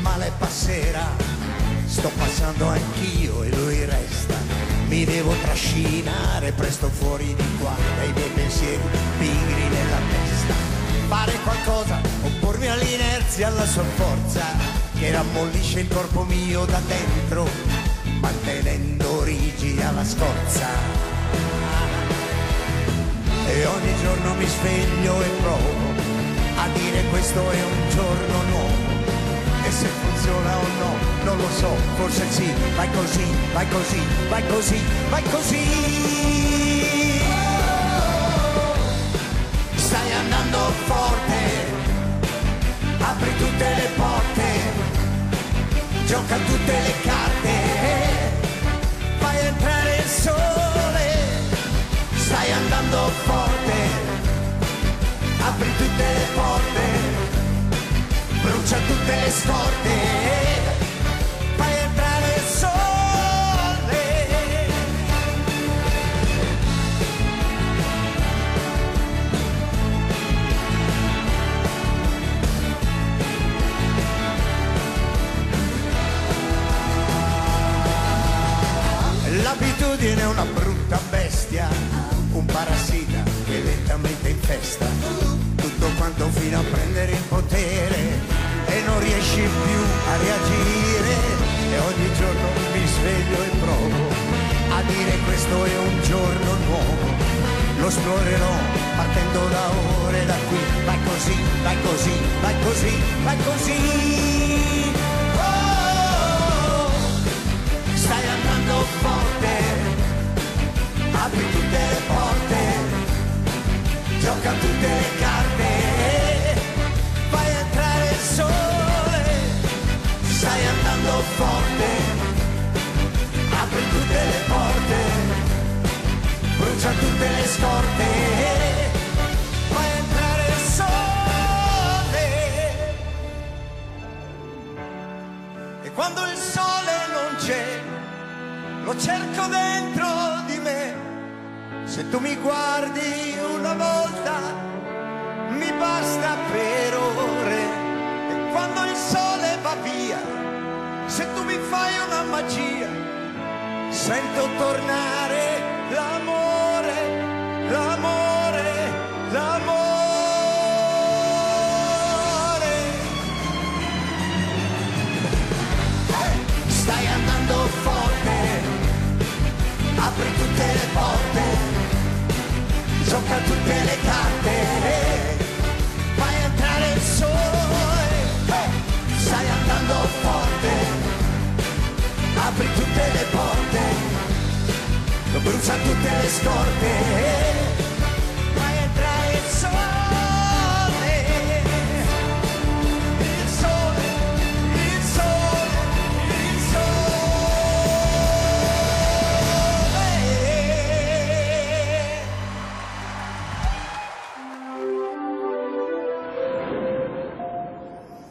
male passerà. Sto passando anch'io e lui resta. Mi devo trascinare presto fuori di qua dai miei pensieri pigri nella testa. Fare qualcosa, oppormi all'inerzia, alla sua forza, che rammollisce il corpo mio da dentro, mantenendo rigida la scorza. E ogni giorno mi sveglio e provo a dire questo è un giorno nuovo. So, forse sì, vai così, vai così, vai così, vai così. Stai andando forte, apri tutte le porte, gioca tutte le carte, fai entrare il sole, stai andando forte, apri tutte le porte, brucia tutte le scorte, L'abitudine è una brutta bestia, un parassita che lentamente infesta tutto quanto fino a prendere il potere e non riesci più a reagire e ogni giorno mi sveglio e provo a dire questo è un giorno nuovo. Lo esplorerò partendo da ore da qui, vai così, vai così, vai così, vai così. Brucia tutte le scorte, fai entrare il sole. E quando il sole non c'è, lo cerco dentro di me. Se tu mi guardi una volta, mi basta per ore. E quando il sole va via, se tu mi fai una magia, sento tornare l'amore, que.